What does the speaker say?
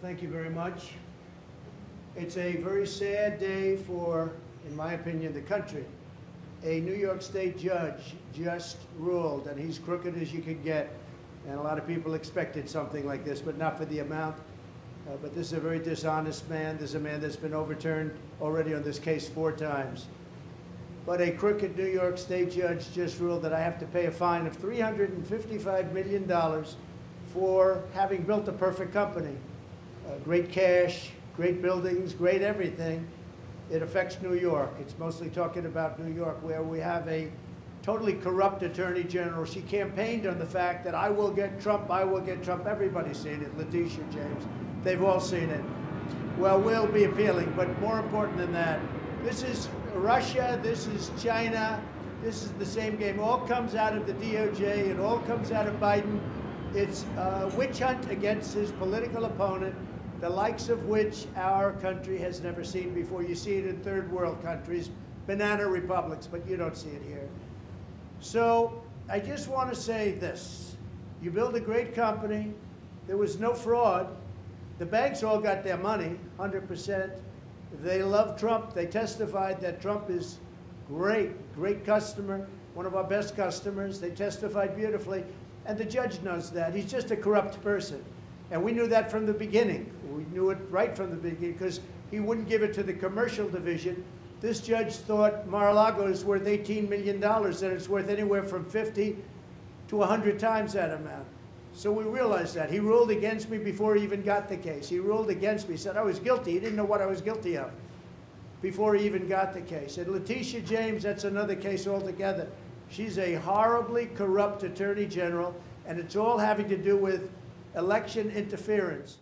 Thank you very much. It's a very sad day for, in my opinion, the country. A New York State judge just ruled, and he's crooked as you could get. And a lot of people expected something like this, but not for the amount. Uh, but this is a very dishonest man. This is a man that's been overturned already on this case four times. But a crooked New York State judge just ruled that I have to pay a fine of $355 million for having built a perfect company. Uh, great cash, great buildings, great everything. It affects New York. It's mostly talking about New York, where we have a totally corrupt attorney general. She campaigned on the fact that I will get Trump, I will get Trump. Everybody's seen it. Letitia James, they've all seen it. Well, we'll be appealing, but more important than that, this is Russia, this is China, this is the same game. All comes out of the DOJ, it all comes out of Biden. It's a witch hunt against his political opponent, the likes of which our country has never seen before. You see it in third world countries, banana republics, but you don't see it here. So I just want to say this. You build a great company. There was no fraud. The banks all got their money, 100%. They love Trump. They testified that Trump is great, great customer, one of our best customers. They testified beautifully. And the judge knows that. He's just a corrupt person. And we knew that from the beginning. We knew it right from the beginning because he wouldn't give it to the commercial division. This judge thought Mar-a-Lago is worth $18 million and it's worth anywhere from 50 to 100 times that amount. So we realized that. He ruled against me before he even got the case. He ruled against me. Said I was guilty. He didn't know what I was guilty of before he even got the case. And Letitia James, that's another case altogether. She's a horribly corrupt attorney general, and it's all having to do with election interference.